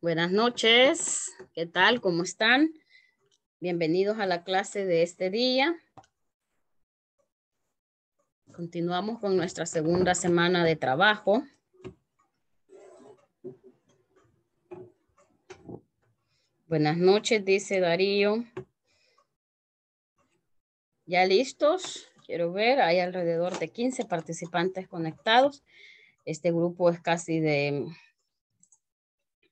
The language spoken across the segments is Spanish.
Buenas noches, ¿qué tal? ¿Cómo están? Bienvenidos a la clase de este día. Continuamos con nuestra segunda semana de trabajo. Buenas noches, dice Darío. ¿Ya listos? Quiero ver, hay alrededor de 15 participantes conectados. Este grupo es casi de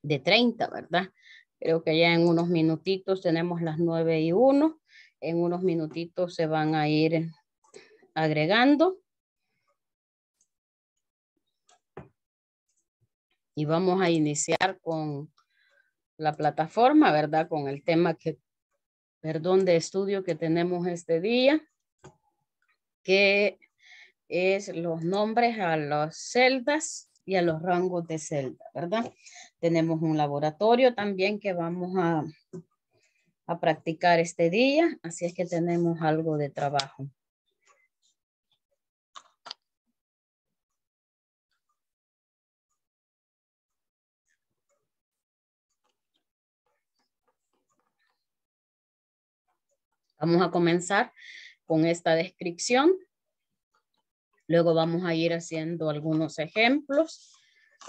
de 30, ¿verdad? Creo que ya en unos minutitos tenemos las 9 y 1. En unos minutitos se van a ir agregando. Y vamos a iniciar con la plataforma, ¿verdad? Con el tema que, perdón, de estudio que tenemos este día, que es los nombres a las celdas y a los rangos de celda, ¿verdad? Tenemos un laboratorio también que vamos a, a practicar este día, así es que tenemos algo de trabajo. Vamos a comenzar con esta descripción Luego vamos a ir haciendo algunos ejemplos.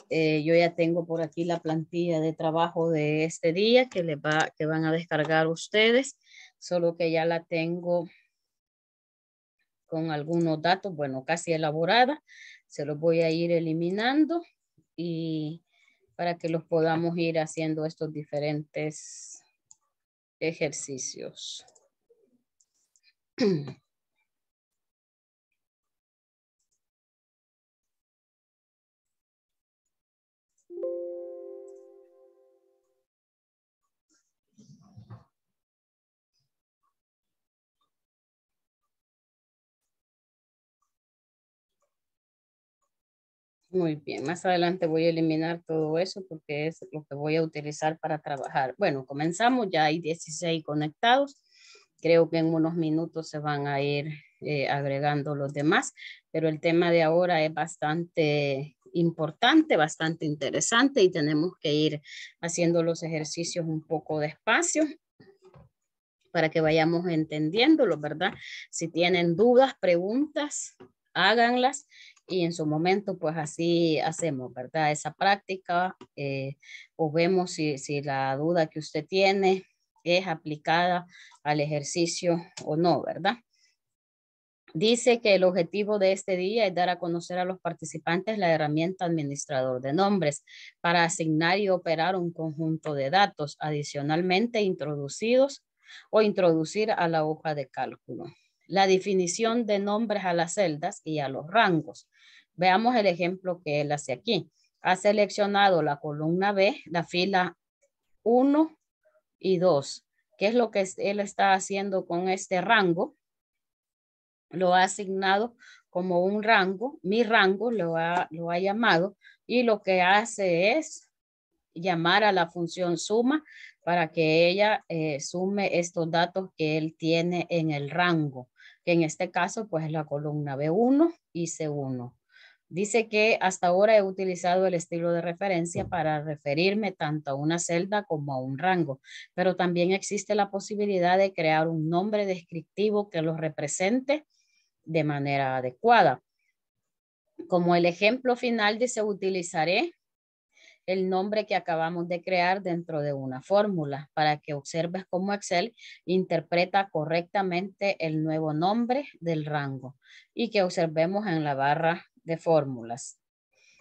Eh, yo ya tengo por aquí la plantilla de trabajo de este día que, les va, que van a descargar ustedes, solo que ya la tengo con algunos datos, bueno, casi elaborada. Se los voy a ir eliminando y para que los podamos ir haciendo estos diferentes ejercicios. Muy bien, más adelante voy a eliminar todo eso porque es lo que voy a utilizar para trabajar. Bueno, comenzamos, ya hay 16 conectados. Creo que en unos minutos se van a ir eh, agregando los demás, pero el tema de ahora es bastante importante, bastante interesante y tenemos que ir haciendo los ejercicios un poco despacio para que vayamos entendiéndolo, ¿verdad? Si tienen dudas, preguntas, háganlas y en su momento pues así hacemos, ¿verdad? Esa práctica eh, o vemos si, si la duda que usted tiene es aplicada al ejercicio o no, ¿verdad? Dice que el objetivo de este día es dar a conocer a los participantes la herramienta administrador de nombres para asignar y operar un conjunto de datos adicionalmente introducidos o introducir a la hoja de cálculo. La definición de nombres a las celdas y a los rangos. Veamos el ejemplo que él hace aquí. Ha seleccionado la columna B, la fila 1 y 2. ¿Qué es lo que él está haciendo con este rango? Lo ha asignado como un rango, mi rango lo ha, lo ha llamado y lo que hace es llamar a la función suma para que ella eh, sume estos datos que él tiene en el rango, que en este caso pues es la columna B1 y C1. Dice que hasta ahora he utilizado el estilo de referencia para referirme tanto a una celda como a un rango, pero también existe la posibilidad de crear un nombre descriptivo que lo represente de manera adecuada. Como el ejemplo final dice, utilizaré el nombre que acabamos de crear dentro de una fórmula para que observes cómo Excel interpreta correctamente el nuevo nombre del rango y que observemos en la barra de fórmulas.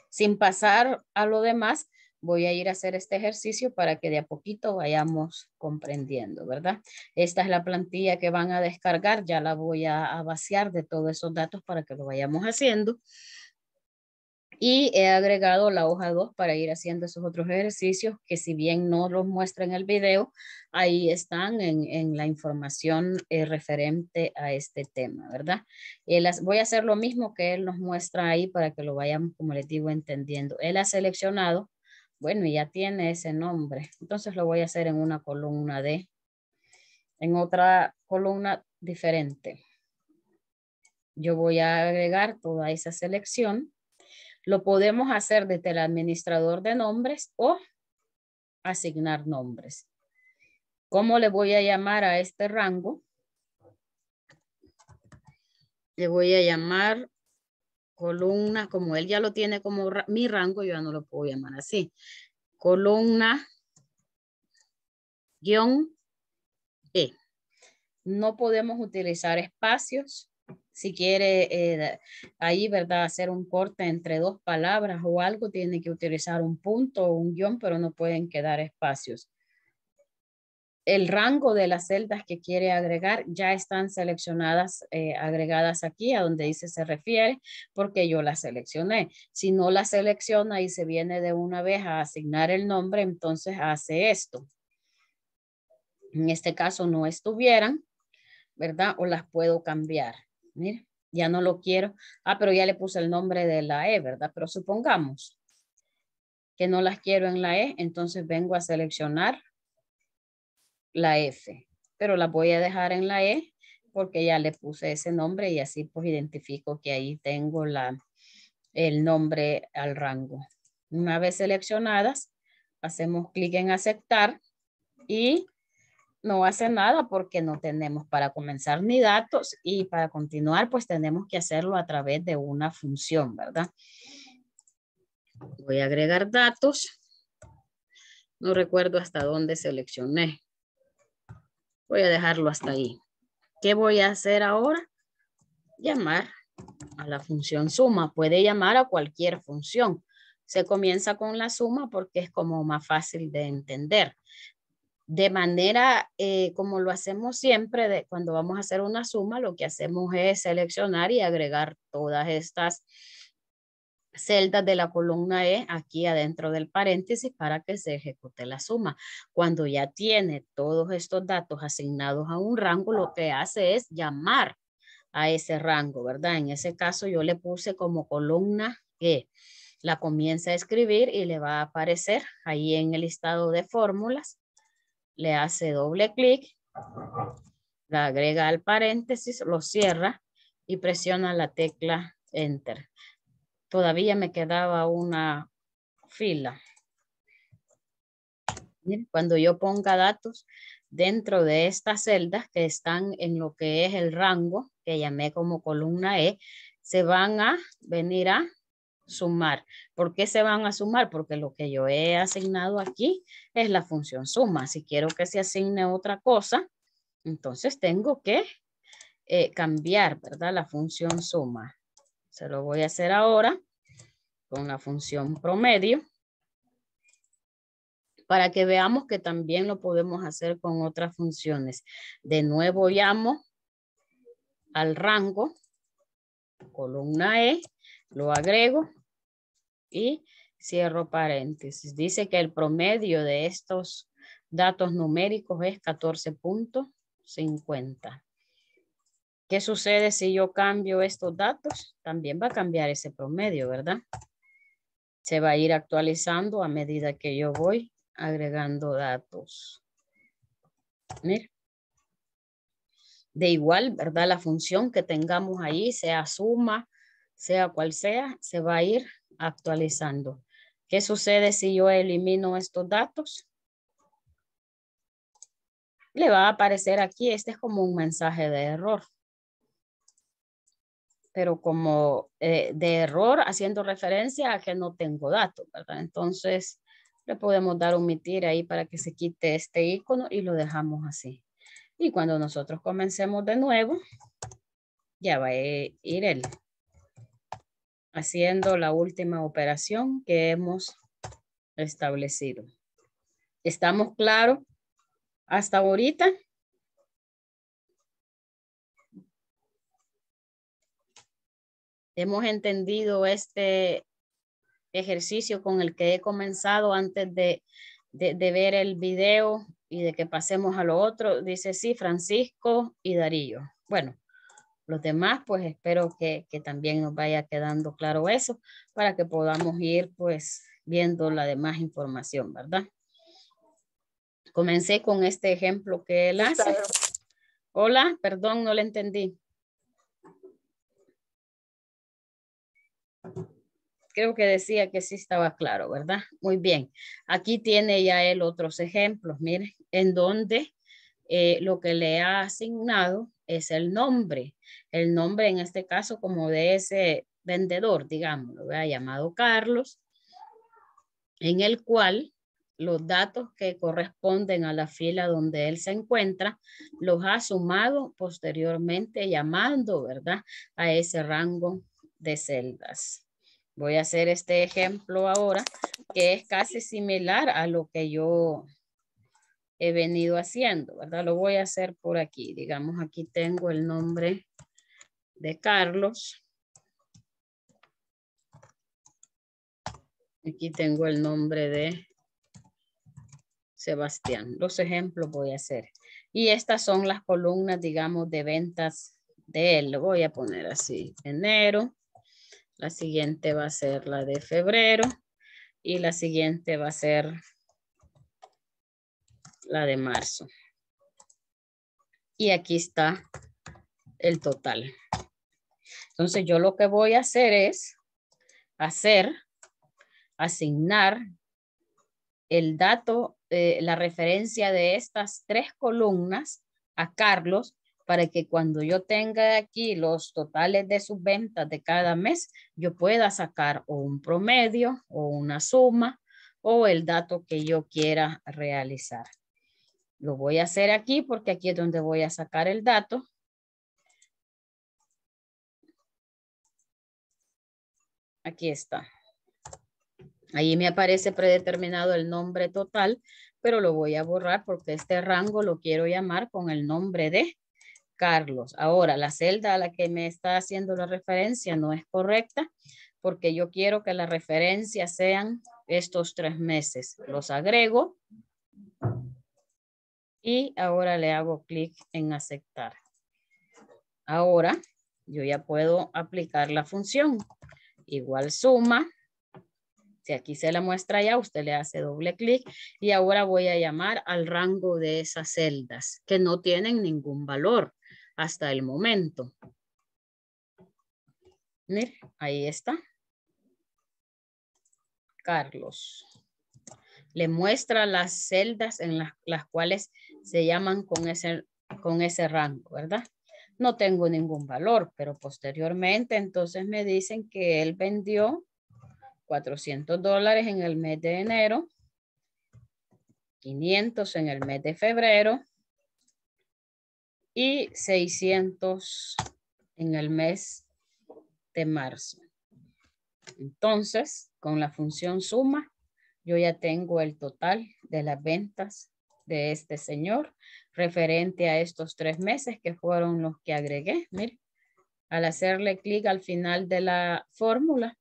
Sin pasar a lo demás, voy a ir a hacer este ejercicio para que de a poquito vayamos comprendiendo, ¿verdad? Esta es la plantilla que van a descargar, ya la voy a, vaciar de todos esos datos para que lo vayamos haciendo. Y he agregado la hoja 2 para ir haciendo esos otros ejercicios que si bien no los muestra en el video, ahí están en, la información eh, referente a este tema, ¿verdad? Eh, las, voy a hacer lo mismo que él nos muestra ahí para que lo vayamos, como les digo, entendiendo. Él ha seleccionado, bueno, ya tiene ese nombre. Entonces lo voy a hacer en una columna D, en otra columna diferente. Yo voy a agregar toda esa selección lo podemos hacer desde el administrador de nombres o asignar nombres. ¿Cómo le voy a llamar a este rango? Le voy a llamar columna, como él ya lo tiene como mi rango, yo ya no lo puedo llamar así. Columna guion E. No podemos utilizar espacios. Si quiere eh, ahí, ¿verdad? Hacer un corte entre dos palabras o algo, tiene que utilizar un punto o un guion, pero no pueden quedar espacios el rango de las celdas que quiere agregar ya están seleccionadas, eh, agregadas aquí a donde dice se refiere, porque yo las seleccioné. Si no la selecciona y se viene de una vez a asignar el nombre, entonces hace esto. En este caso no estuvieran, ¿verdad? O las puedo cambiar. Mire, ya no lo quiero. Ah, pero ya le puse el nombre de la E, ¿verdad? Pero supongamos que no las quiero en la E, entonces vengo a seleccionar la F, pero la voy a dejar en la E porque ya le puse ese nombre y así pues identifico que ahí tengo la, el nombre al rango. Una vez seleccionadas, hacemos clic en aceptar y no hace nada porque no tenemos para comenzar ni datos y para continuar pues tenemos que hacerlo a través de una función, ¿verdad? Voy a agregar datos. No recuerdo hasta dónde seleccioné. Voy a dejarlo hasta ahí. ¿Qué voy a hacer ahora? Llamar a la función suma. Puede llamar a cualquier función. Se comienza con la suma porque es como más fácil de entender. De manera eh, como lo hacemos siempre, de, cuando vamos a hacer una suma, lo que hacemos es seleccionar y agregar todas estas celdas de la columna E aquí adentro del paréntesis para que se ejecute la suma. Cuando ya tiene todos estos datos asignados a un rango, lo que hace es llamar a ese rango, ¿verdad? En ese caso yo le puse como columna E. La comienza a escribir y le va a aparecer ahí en el listado de fórmulas. Le hace doble clic, la agrega al paréntesis, lo cierra y presiona la tecla Enter todavía me quedaba una fila. Cuando yo ponga datos dentro de estas celdas que están en lo que es el rango, que llamé como columna E, se van a venir a sumar. ¿Por qué se van a sumar? Porque lo que yo he asignado aquí es la función suma. Si quiero que se asigne otra cosa, entonces tengo que eh, cambiar, ¿verdad? La función suma. Se lo voy a hacer ahora con la función promedio para que veamos que también lo podemos hacer con otras funciones. De nuevo llamo al rango, columna E, lo agrego y cierro paréntesis. Dice que el promedio de estos datos numéricos es 14.50. ¿Qué sucede si yo cambio estos datos? También va a cambiar ese promedio, ¿verdad? Se va a ir actualizando a medida que yo voy agregando datos. De igual, ¿verdad? La función que tengamos ahí, sea suma, sea cual sea, se va a ir actualizando. ¿Qué sucede si yo elimino estos datos? Le va a aparecer aquí, este es como un mensaje de error pero como eh, de error haciendo referencia a que no tengo datos, ¿verdad? Entonces le podemos dar omitir ahí para que se quite este icono y lo dejamos así. Y cuando nosotros comencemos de nuevo, ya va a ir él haciendo la última operación que hemos establecido. ¿Estamos claros hasta ahorita? hemos entendido este ejercicio con el que he comenzado antes de, ver el video y de que pasemos a lo otro. Dice sí, Francisco y Darío. Bueno, los demás, pues espero que, que, también nos vaya quedando claro eso para que podamos ir pues viendo la demás información, ¿verdad? Comencé con este ejemplo que él hace. Hola, perdón, no le entendí. creo que decía que sí estaba claro, ¿verdad? Muy bien. Aquí tiene ya él otros ejemplos, miren, en donde eh, lo que le ha asignado es el nombre. El nombre en este caso como de ese vendedor, digamos, lo ha llamado Carlos, en el cual los datos que corresponden a la fila donde él se encuentra, los ha sumado posteriormente llamando, ¿verdad? A ese rango de celdas. Voy a hacer este ejemplo ahora, que es casi similar a lo que yo he venido haciendo, ¿verdad? Lo voy a hacer por aquí. Digamos, aquí tengo el nombre de Carlos. Aquí tengo el nombre de Sebastián. Los ejemplos voy a hacer. Y estas son las columnas, digamos, de ventas de él. Lo voy a poner así. Enero. La siguiente va a ser la de febrero. Y la siguiente va a ser la de marzo. Y aquí está el total. Entonces yo lo que voy a hacer es hacer, asignar el dato, eh, la referencia de estas tres columnas a Carlos para que cuando yo tenga aquí los totales de sus ventas de cada mes, yo pueda sacar o un promedio o una suma o el dato que yo quiera realizar. Lo voy a hacer aquí porque aquí es donde voy a sacar el dato. Aquí está. Ahí me aparece predeterminado el nombre total, pero lo voy a borrar porque este rango lo quiero llamar con el nombre de Carlos. Ahora, la celda a la que me está haciendo la referencia no es correcta porque yo quiero que la referencia sean estos tres meses. Los agrego y ahora le hago clic en aceptar. Ahora yo ya puedo aplicar la función. Igual suma si aquí se la muestra ya, usted le hace doble clic y ahora voy a llamar al rango de esas celdas que no tienen ningún valor hasta el momento. Mire, ahí está. Carlos. Le muestra las celdas en las, las cuales se llaman con ese, con ese rango, ¿verdad? No tengo ningún valor, pero posteriormente entonces me dicen que él vendió 400 dólares en el mes de enero, 500 en el mes de febrero y 600 en el mes de marzo. Entonces, con la función suma, yo ya tengo el total de las ventas de este señor referente a estos tres meses que fueron los que agregué. Mire, al hacerle clic al final de la fórmula,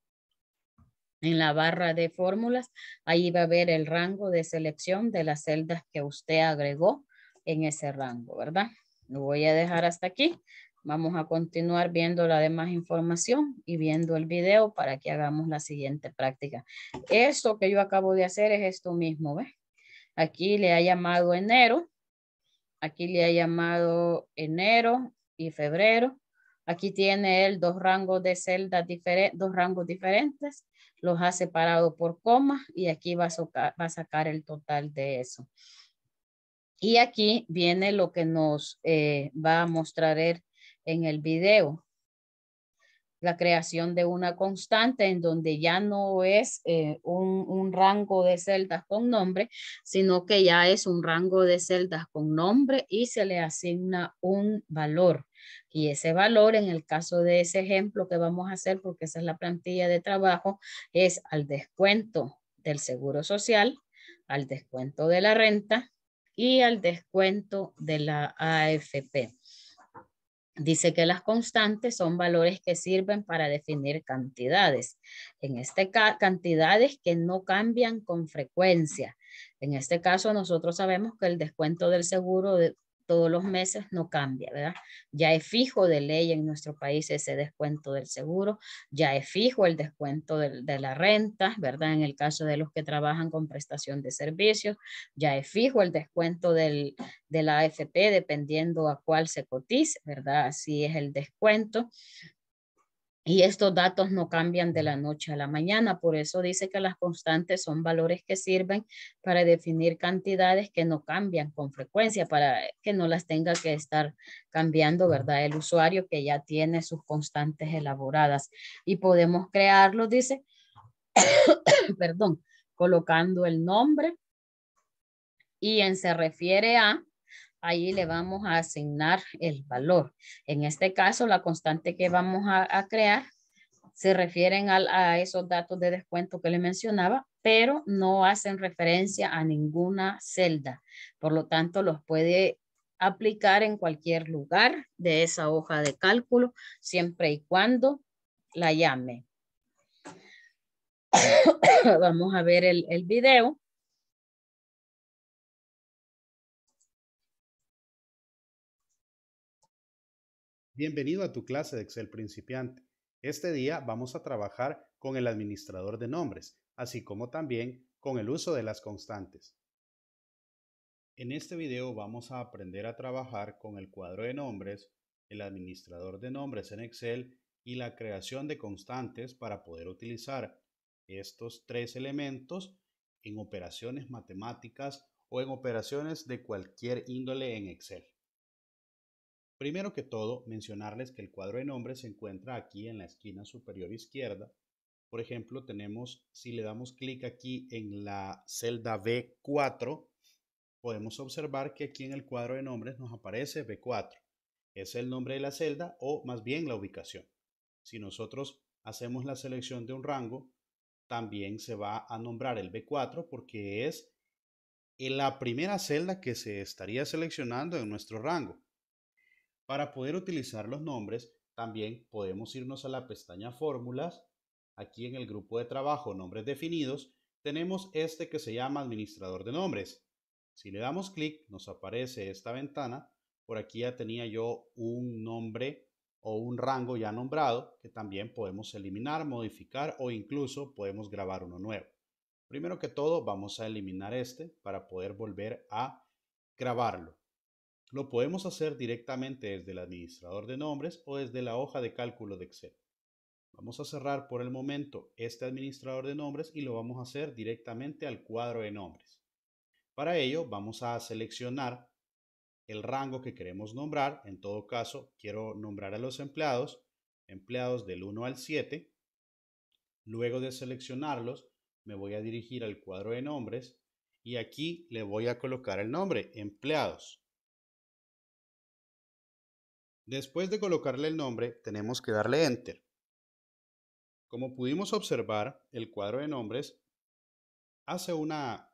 en la barra de fórmulas, ahí va a ver el rango de selección de las celdas que usted agregó en ese rango, ¿verdad? Lo voy a dejar hasta aquí. Vamos a continuar viendo la demás información y viendo el video para que hagamos la siguiente práctica. Esto que yo acabo de hacer es esto mismo, ¿ves? Aquí le ha llamado enero. Aquí le ha llamado enero y febrero. Aquí tiene él dos rangos de celdas diferentes, dos rangos diferentes los ha separado por coma y aquí va a, sacar el total de eso. Y aquí viene lo que nos eh, va a mostrar él en el video. La creación de una constante en donde ya no es eh, un, un, rango de celdas con nombre, sino que ya es un rango de celdas con nombre y se le asigna un valor. Y ese valor, en el caso de ese ejemplo que vamos a hacer, porque esa es la plantilla de trabajo, es al descuento del seguro social, al descuento de la renta y al descuento de la AFP. Dice que las constantes son valores que sirven para definir cantidades. En este caso, cantidades que no cambian con frecuencia. En este caso, nosotros sabemos que el descuento del seguro de, todos los meses no cambia, ¿verdad? Ya es fijo de ley en nuestro país ese descuento del seguro, ya es fijo el descuento de, la renta, ¿verdad? En el caso de los que trabajan con prestación de servicios, ya es fijo el descuento del, de la AFP dependiendo a cuál se cotice, ¿verdad? Así es el descuento. Y estos datos no cambian de la noche a la mañana, por eso dice que las constantes son valores que sirven para definir cantidades que no cambian con frecuencia, para que no las tenga que estar cambiando, ¿verdad? El usuario que ya tiene sus constantes elaboradas. Y podemos crearlos, dice, perdón, colocando el nombre y en se refiere a, ahí le vamos a asignar el valor. En este caso, la constante que vamos a, crear se refieren a, a, esos datos de descuento que le mencionaba, pero no hacen referencia a ninguna celda. Por lo tanto, los puede aplicar en cualquier lugar de esa hoja de cálculo, siempre y cuando la llame. Vamos a ver el, el video. Bienvenido a tu clase de Excel principiante. Este día vamos a trabajar con el administrador de nombres, así como también con el uso de las constantes. En este video vamos a aprender a trabajar con el cuadro de nombres, el administrador de nombres en Excel y la creación de constantes para poder utilizar estos tres elementos en operaciones matemáticas o en operaciones de cualquier índole en Excel. Primero que todo, mencionarles que el cuadro de nombres se encuentra aquí en la esquina superior izquierda. Por ejemplo, tenemos, si le damos clic aquí en la celda B4, podemos observar que aquí en el cuadro de nombres nos aparece B4. Es el nombre de la celda o más bien la ubicación. Si nosotros hacemos la selección de un rango, también se va a nombrar el B4 porque es la primera celda que se estaría seleccionando en nuestro rango. Para poder utilizar los nombres, también podemos irnos a la pestaña Fórmulas. Aquí en el grupo de trabajo Nombres definidos, tenemos este que se llama Administrador de Nombres. Si le damos clic, nos aparece esta ventana. Por aquí ya tenía yo un nombre o un rango ya nombrado que también podemos eliminar, modificar o incluso podemos grabar uno nuevo. Primero que todo vamos a eliminar este para poder volver a grabarlo. Lo podemos hacer directamente desde el administrador de nombres o desde la hoja de cálculo de Excel. Vamos a cerrar por el momento este administrador de nombres y lo vamos a hacer directamente al cuadro de nombres. Para ello vamos a seleccionar el rango que queremos nombrar. En todo caso, quiero nombrar a los empleados, empleados del 1 al 7. Luego de seleccionarlos, me voy a dirigir al cuadro de nombres y aquí le voy a colocar el nombre, empleados. Después de colocarle el nombre, tenemos que darle Enter. Como pudimos observar, el cuadro de nombres hace una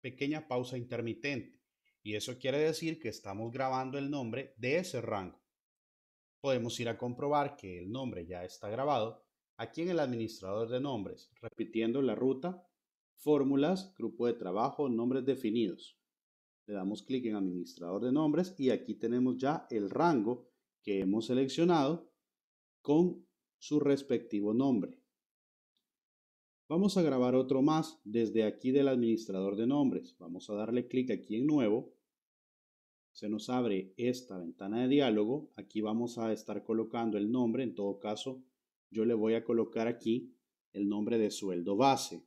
pequeña pausa intermitente y eso quiere decir que estamos grabando el nombre de ese rango. Podemos ir a comprobar que el nombre ya está grabado aquí en el administrador de nombres, repitiendo la ruta, fórmulas, grupo de trabajo, nombres definidos. Le damos clic en administrador de nombres y aquí tenemos ya el rango que hemos seleccionado con su respectivo nombre. Vamos a grabar otro más desde aquí del administrador de nombres. Vamos a darle clic aquí en nuevo. Se nos abre esta ventana de diálogo. Aquí vamos a estar colocando el nombre. En todo caso, yo le voy a colocar aquí el nombre de sueldo base.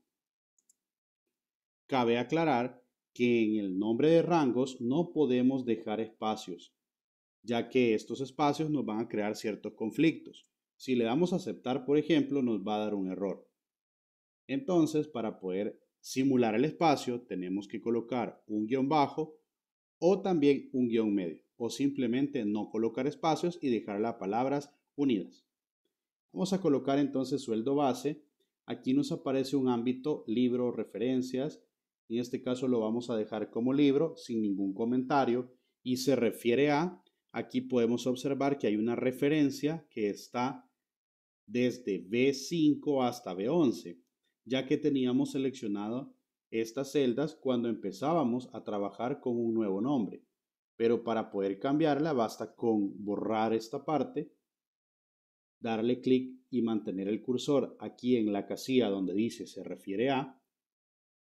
Cabe aclarar que en el nombre de rangos no podemos dejar espacios, ya que estos espacios nos van a crear ciertos conflictos. Si le damos a aceptar, por ejemplo, nos va a dar un error. Entonces, para poder simular el espacio, tenemos que colocar un guion bajo o también un guion medio, o simplemente no colocar espacios y dejar las palabras unidas. Vamos a colocar entonces sueldo base. Aquí nos aparece un ámbito libro referencias. En este caso lo vamos a dejar como libro sin ningún comentario y se refiere a, aquí podemos observar que hay una referencia que está desde B5 hasta B11 ya que teníamos seleccionado estas celdas cuando empezábamos a trabajar con un nuevo nombre. Pero para poder cambiarla basta con borrar esta parte, darle clic y mantener el cursor aquí en la casilla donde dice se refiere a.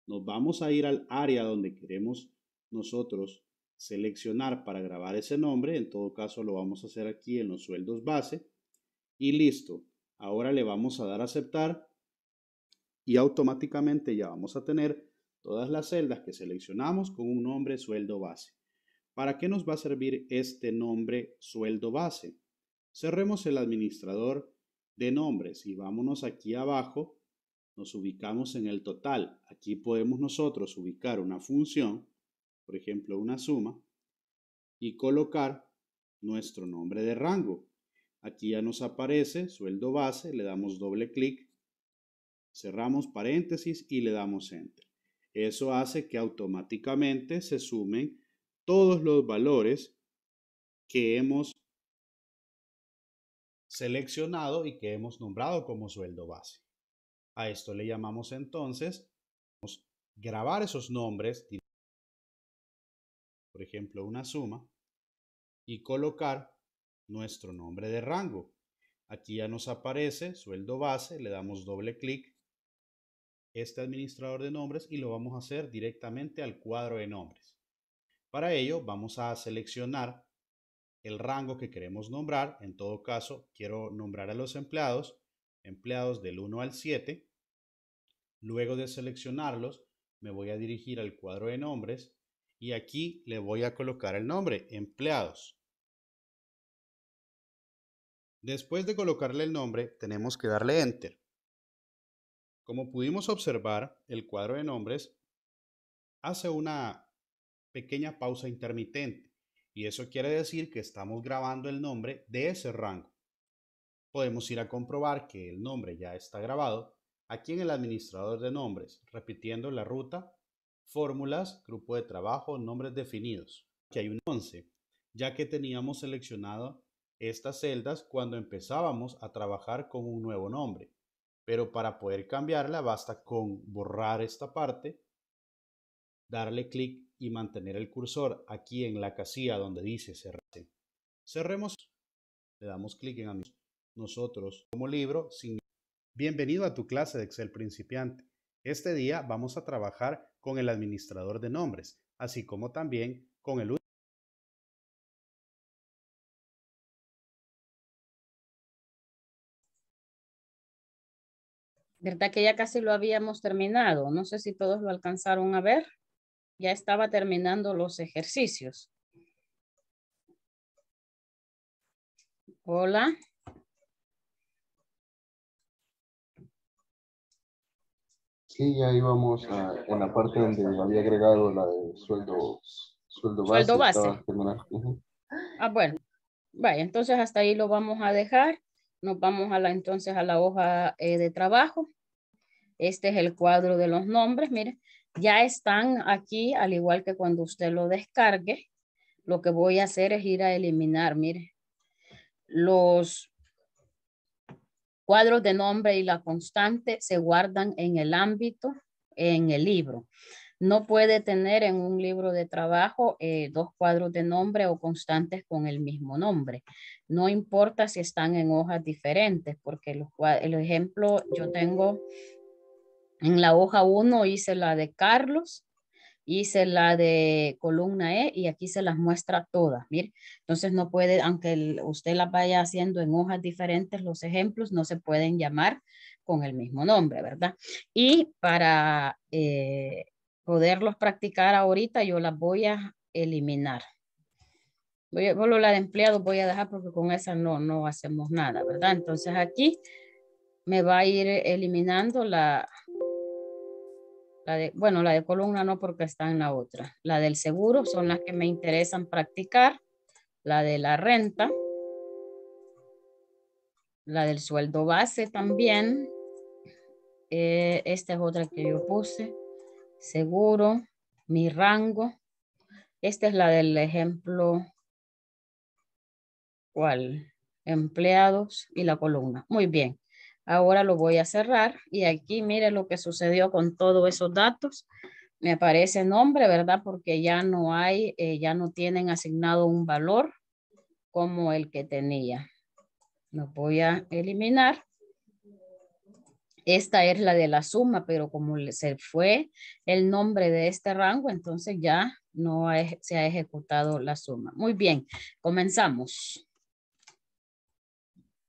Nos vamos a ir al área donde queremos nosotros seleccionar para grabar ese nombre. En todo caso lo vamos a hacer aquí en los sueldos base. Y listo. Ahora le vamos a dar a aceptar y automáticamente ya vamos a tener todas las celdas que seleccionamos con un nombre sueldo base. ¿Para qué nos va a servir este nombre sueldo base? Cerremos el administrador de nombres y vámonos aquí abajo. Nos ubicamos en el total. Aquí podemos nosotros ubicar una función, por ejemplo una suma, y colocar nuestro nombre de rango. Aquí ya nos aparece sueldo base, le damos doble clic, cerramos paréntesis y le damos enter. Eso hace que automáticamente se sumen todos los valores que hemos seleccionado y que hemos nombrado como sueldo base. A esto le llamamos entonces grabar esos nombres, por ejemplo, una suma, y colocar nuestro nombre de rango. Aquí ya nos aparece sueldo base, le damos doble clic, este administrador de nombres y lo vamos a hacer directamente al cuadro de nombres. Para ello vamos a seleccionar el rango que queremos nombrar. En todo caso, quiero nombrar a los empleados, empleados del 1 al 7. Luego de seleccionarlos, me voy a dirigir al cuadro de nombres y aquí le voy a colocar el nombre, empleados. Después de colocarle el nombre, tenemos que darle Enter. Como pudimos observar, el cuadro de nombres hace una pequeña pausa intermitente y eso quiere decir que estamos grabando el nombre de ese rango. Podemos ir a comprobar que el nombre ya está grabado aquí en el administrador de nombres, repitiendo la ruta, fórmulas, grupo de trabajo, nombres definidos. Aquí hay un 11, ya que teníamos seleccionado estas celdas cuando empezábamos a trabajar con un nuevo nombre. Pero para poder cambiarla basta con borrar esta parte, darle clic y mantener el cursor aquí en la casilla donde dice cerrar. Cerremos, le damos clic en nosotros como libro. Sin... Bienvenido a tu clase de Excel principiante. Este día vamos a trabajar con el administrador de nombres, así como también con el ¿Verdad que ya casi lo habíamos terminado? No sé si todos lo alcanzaron a ver ya estaba terminando los ejercicios. Hola. Sí, ya íbamos a, en la parte donde había agregado la de sueldo, sueldo base. Sueldo base. Ah, bueno. Vaya, entonces hasta ahí lo vamos a dejar. Nos vamos a la entonces a la hoja eh, de trabajo. Este es el cuadro de los nombres. Mire, ya están aquí, al igual que cuando usted lo descargue. Lo que voy a hacer es ir a eliminar, mire, los cuadros de nombre y la constante se guardan en el ámbito, en el libro. No puede tener en un libro de trabajo eh, dos cuadros de nombre o constantes con el mismo nombre. No importa si están en hojas diferentes, porque el ejemplo, yo tengo en la hoja 1 hice la de Carlos, hice la de columna E y aquí se las muestra todas. Mire, entonces no puede, aunque usted las vaya haciendo en hojas diferentes, los ejemplos no se pueden llamar con el mismo nombre, ¿verdad? Y para eh, poderlos practicar ahorita, yo las voy a eliminar. Voy a, la de empleados voy a dejar porque con esa no, no hacemos nada, ¿verdad? Entonces aquí me va a ir eliminando la, la de, bueno, la de columna no porque está en la otra. La del seguro son las que me interesan practicar. La de la renta. La del sueldo base también. Eh, esta es otra que yo puse. Seguro. Mi rango. Esta es la del ejemplo. ¿Cuál? Empleados y la columna. Muy bien. Ahora lo voy a cerrar y aquí mire lo que sucedió con todos esos datos. Me aparece nombre, ¿verdad? Porque ya no hay, eh, ya no tienen asignado un valor como el que tenía. Lo voy a eliminar. Esta es la de la suma, pero como se fue el nombre de este rango, entonces ya no se ha ejecutado la suma. Muy bien, comenzamos.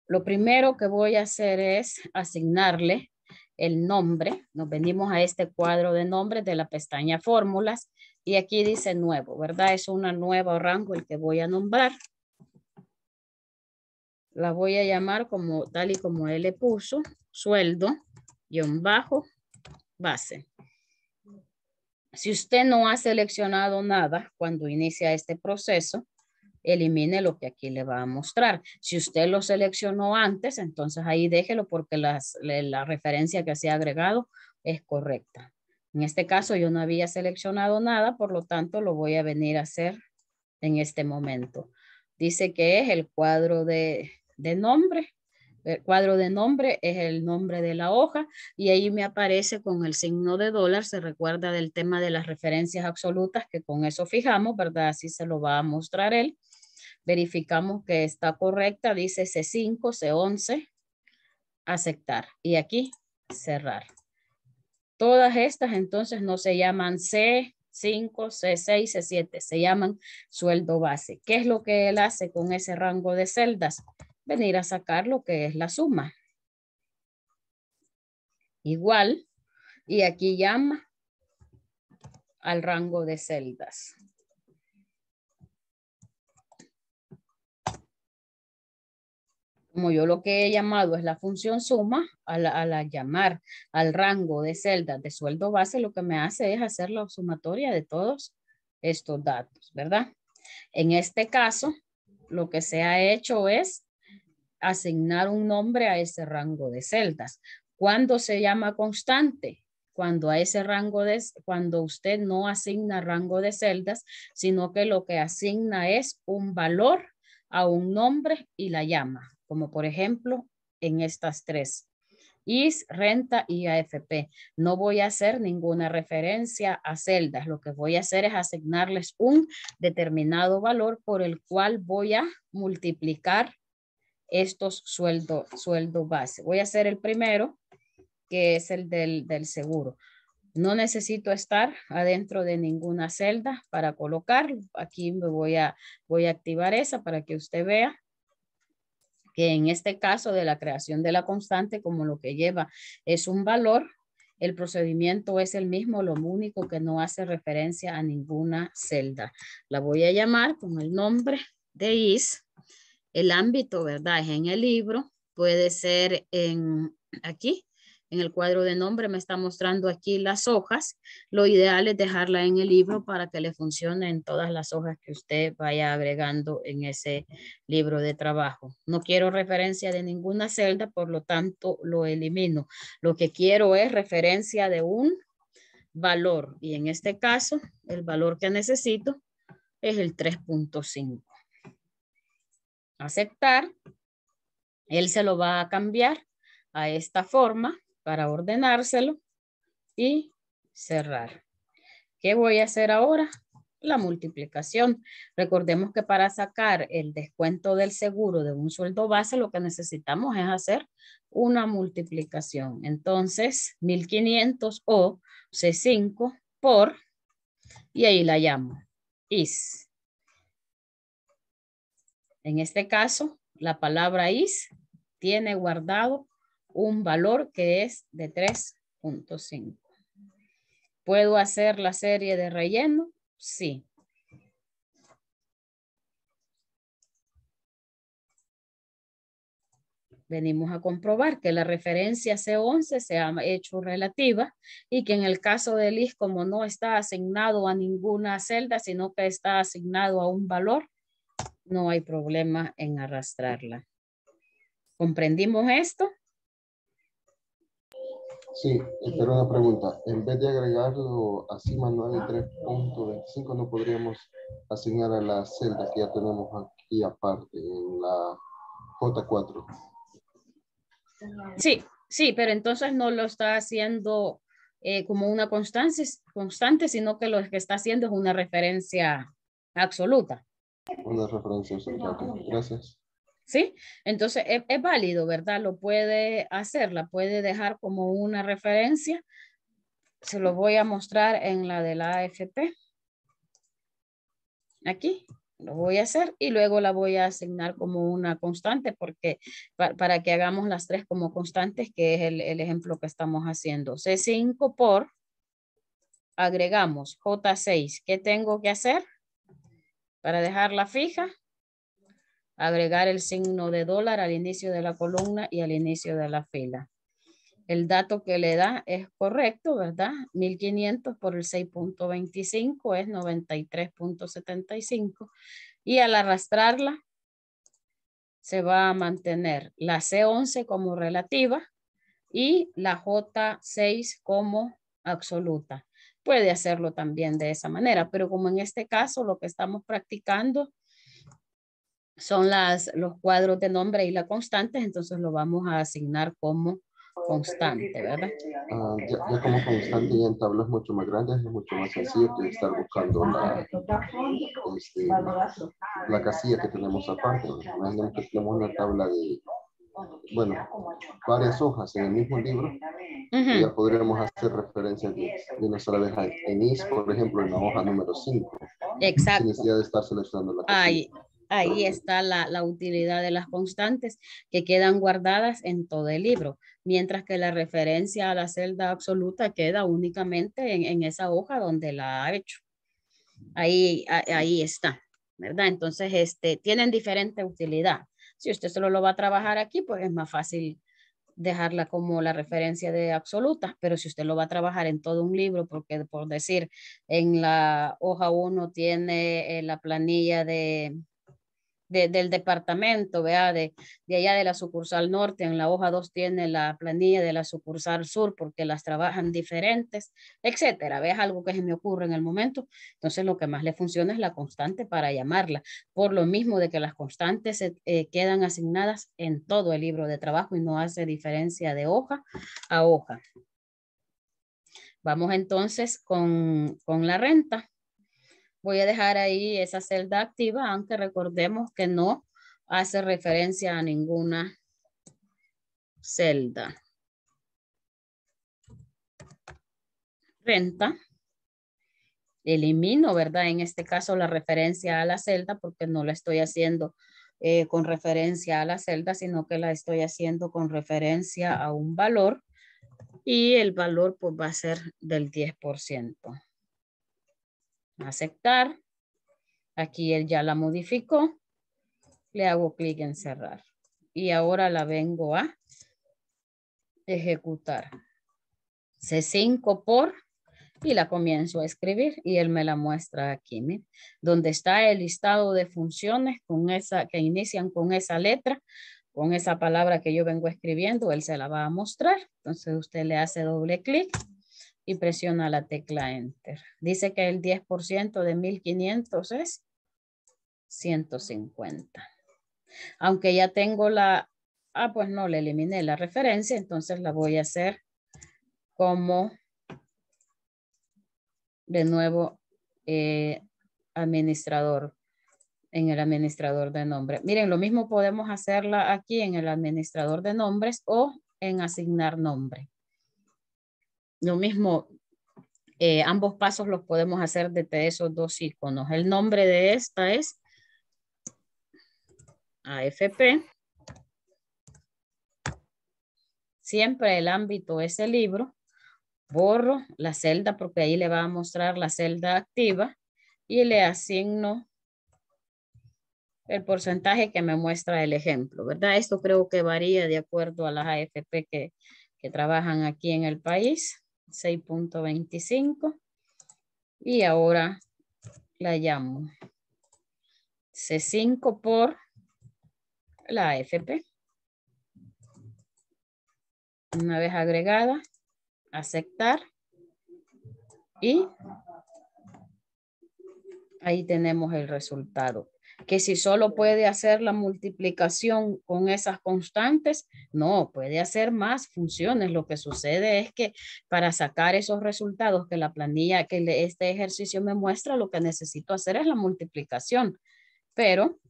Lo primero que voy a hacer es asignarle el nombre. Nos venimos a este cuadro de nombres de la pestaña fórmulas y aquí dice nuevo, ¿verdad? Es una nueva rango el que voy a nombrar. La voy a llamar como tal y como él le puso, sueldo, guion bajo, base. Si usted no ha seleccionado nada cuando inicia este proceso, elimine lo que aquí le va a mostrar. Si usted lo seleccionó antes, entonces ahí déjelo porque la referencia que se ha agregado es correcta. En este caso yo no había seleccionado nada, por lo tanto lo voy a venir a hacer en este momento. Dice que es el cuadro de, de nombre. El cuadro de nombre es el nombre de la hoja y ahí me aparece con el signo de dólar. Se recuerda del tema de las referencias absolutas que con eso fijamos, ¿verdad? Así se lo va a mostrar él verificamos que está correcta, dice C5, C11, aceptar. Y aquí, cerrar. Todas estas entonces no se llaman C5, C6, C7, se llaman sueldo base. ¿Qué es lo que él hace con ese rango de celdas? Venir a sacar lo que es la suma. Igual, y aquí llama al rango de celdas. Como yo lo que he llamado es la función suma, al, llamar al rango de celdas de sueldo base, lo que me hace es hacer la sumatoria de todos estos datos, ¿verdad? En este caso, lo que se ha hecho es asignar un nombre a ese rango de celdas. ¿Cuándo se llama constante? Cuando a ese rango de, cuando usted no asigna rango de celdas, sino que lo que asigna es un valor a un nombre y la llama como por ejemplo en estas tres. IS, renta y AFP. No voy a hacer ninguna referencia a celdas. Lo que voy a hacer es asignarles un determinado valor por el cual voy a multiplicar estos sueldos sueldo base. Voy a hacer el primero, que es el del, del seguro. No necesito estar adentro de ninguna celda para colocarlo. Aquí me voy a, voy a activar esa para que usted vea que en este caso de la creación de la constante, como lo que lleva es un valor, el procedimiento es el mismo, lo único que no hace referencia a ninguna celda. La voy a llamar con el nombre de is. El ámbito, ¿verdad? Es en el libro, puede ser en aquí, en el cuadro de nombre me está mostrando aquí las hojas. Lo ideal es dejarla en el libro para que le funcione en todas las hojas que usted vaya agregando en ese libro de trabajo. No quiero referencia de ninguna celda, por lo tanto lo elimino. Lo que quiero es referencia de un valor y en este caso el valor que necesito es el 3.5. Aceptar. Él se lo va a cambiar a esta forma para ordenárselo y cerrar. ¿Qué voy a hacer ahora? La multiplicación. Recordemos que para sacar el descuento del seguro de un sueldo base, lo que necesitamos es hacer una multiplicación. Entonces, 1500 o C5 por, y ahí la llamo, is. En este caso, la palabra is tiene guardado un valor que es de 3.5. ¿Puedo hacer la serie de relleno? Sí. venimos a comprobar que la referencia C11 se ha hecho relativa y que en el caso del IS, como no está asignado a ninguna celda, sino que está asignado a un valor, no hay problema en arrastrarla. ¿Comprendimos esto? Sí, pero una pregunta. En vez de agregarlo así manual en 3.25, ¿no podríamos asignar a la celda que ya tenemos aquí aparte, en la J4? Sí, sí, pero entonces no lo está haciendo eh, como una constante, constante, sino que lo que está haciendo es una referencia absoluta. Una referencia absoluta. Gracias. ¿Sí? Entonces es, válido, ¿verdad? Lo puede hacer, la puede dejar como una referencia. Se lo voy a mostrar en la de la AFP. Aquí, Lo voy a hacer y luego la voy a asignar como una constante porque para, que hagamos las tres como constantes, que es el, el ejemplo que estamos haciendo. C5 por, agregamos J6. ¿Qué tengo que hacer para dejarla fija? Agregar el signo de dólar al inicio de la columna y al inicio de la fila el dato que le da es correcto, ¿verdad? 1500 por el 6.25 es 93.75 y al arrastrarla se va a mantener la C11 como relativa y la J6 como absoluta. Puede hacerlo también de esa manera, pero como en este caso lo que estamos practicando son las, los cuadros de nombre y la constante, entonces lo vamos a asignar como constante, ¿verdad? Uh, ya, ya, como constante y en tablas mucho más grandes es mucho más sencillo que estar buscando la, este, la casilla que tenemos aparte. Imaginen que tenemos una tabla de, bueno, varias hojas en el mismo libro. Uh -huh. Ya podríamos hacer referencia de, de una sola vez en IS, por ejemplo, en la hoja número 5. Exacto. Sin necesidad de estar seleccionando la casilla. Ahí, ahí está la, la, utilidad de las constantes que quedan guardadas en todo el libro, mientras que la referencia a la celda absoluta queda únicamente en, en esa hoja donde la ha hecho. Ahí, ahí está, ¿verdad? Entonces, este, tienen diferente utilidad. Si usted solo lo va a trabajar aquí, pues es más fácil dejarla como la referencia de absoluta, pero si usted lo va a trabajar en todo un libro, porque por decir, en la hoja 1 tiene eh, la planilla de, de, del departamento, vea, de, de allá de la sucursal norte, en la hoja 2 tiene la planilla de la sucursal sur porque las trabajan diferentes, etcétera. Vea algo que se me ocurre en el momento. Entonces lo que más le funciona es la constante para llamarla, por lo mismo de que las constantes se, eh, quedan asignadas en todo el libro de trabajo y no hace diferencia de hoja a hoja. Vamos entonces con, con la renta voy a dejar ahí esa celda activa, aunque recordemos que no hace referencia a ninguna celda. Renta. Elimino, ¿verdad? En este caso la referencia a la celda porque no la estoy haciendo eh, con referencia a la celda, sino que la estoy haciendo con referencia a un valor y el valor pues va a ser del 10% aceptar. Aquí él ya la modificó. Le hago clic en cerrar. Y ahora la vengo a ejecutar. C5 por y la comienzo a escribir y él me la muestra aquí, donde está el listado de funciones con esa, que inician con esa letra, con esa palabra que yo vengo escribiendo, él se la va a mostrar. Entonces usted le hace doble clic y presiona la tecla Enter. Dice que el 10% de 1500 es 150. Aunque ya tengo la, ah, pues no, le eliminé la referencia, entonces la voy a hacer como de nuevo eh, administrador, en el administrador de nombres. Miren, lo mismo podemos hacerla aquí en el administrador de nombres o en asignar nombre. Lo mismo, eh, ambos pasos los podemos hacer desde esos dos iconos. El nombre de esta es AFP. Siempre el ámbito es el libro. Borro la celda porque ahí le va a mostrar la celda activa y le asigno el porcentaje que me muestra el ejemplo, ¿verdad? Esto creo que varía de acuerdo a las AFP que, que trabajan aquí en el país. 6.25 y ahora la llamo. C5 por la AFP. Una vez agregada, aceptar. Y ahí tenemos el resultado que si solo puede hacer la multiplicación con esas constantes, no, puede hacer más funciones. Lo que sucede es que para sacar esos resultados que la planilla, que este ejercicio me muestra, lo que necesito hacer es la multiplicación. Pero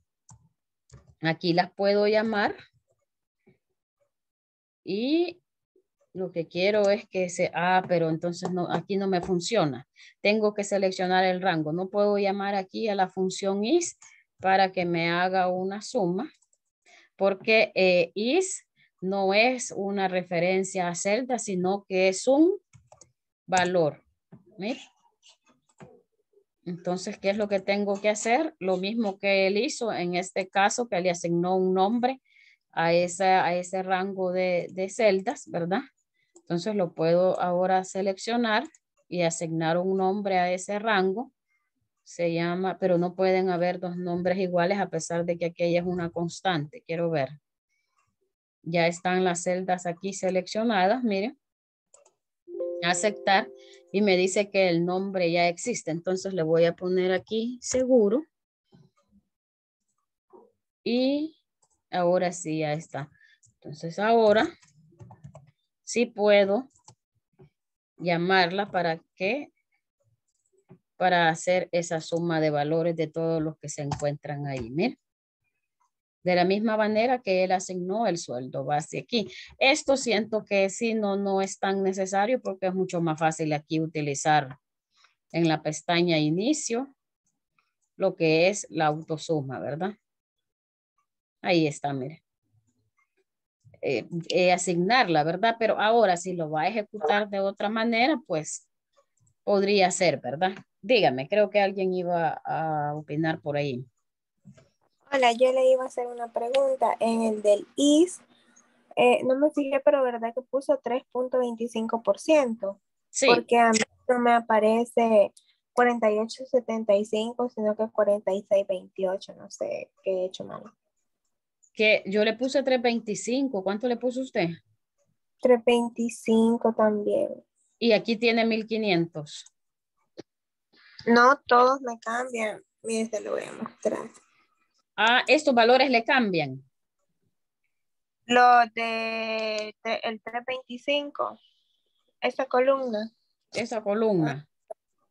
aquí las puedo llamar y lo que quiero es que se, ah, pero entonces no, aquí no me funciona. Tengo que seleccionar el rango. No puedo llamar aquí a la función is para que me haga una suma, porque eh, is no es una referencia a celda, sino que es un valor. Entonces, ¿qué es lo que tengo que hacer? Lo mismo que él hizo en este caso, que le asignó un nombre a, esa, a ese rango de, de celdas, ¿verdad? Entonces lo puedo ahora seleccionar y asignar un nombre a ese rango. Se llama, pero no pueden haber dos nombres iguales a pesar de que aquella es una constante. Quiero ver. Ya están las celdas aquí seleccionadas, miren. Aceptar y me dice que el nombre ya existe. Entonces le voy a poner aquí seguro. Y ahora sí, ya está. Entonces ahora sí puedo llamarla para que para hacer esa suma de valores de todos los que se encuentran ahí. Mira. De la misma manera que él asignó el sueldo base aquí. Esto siento que sí, no, no es tan necesario porque es mucho más fácil aquí utilizar en la pestaña inicio lo que es la autosuma, ¿verdad? Ahí está, mire. Eh, eh, asignarla, ¿verdad? Pero ahora si lo va a ejecutar de otra manera, pues podría ser, ¿verdad? Dígame, creo que alguien iba a opinar por ahí. Hola, yo le iba a hacer una pregunta. En el del IS, eh, no me fijé, pero verdad que puso 3.25%. Sí. Porque a mí no me aparece 48.75, sino que 46.28. No sé qué he hecho mal que yo le puse 325. ¿Cuánto le puso usted? 325 también. Y aquí tiene 1500. No, todos me cambian. Mire, se lo voy a mostrar. Ah, estos valores le cambian. Lo de, el 325. Esa columna. Esa columna.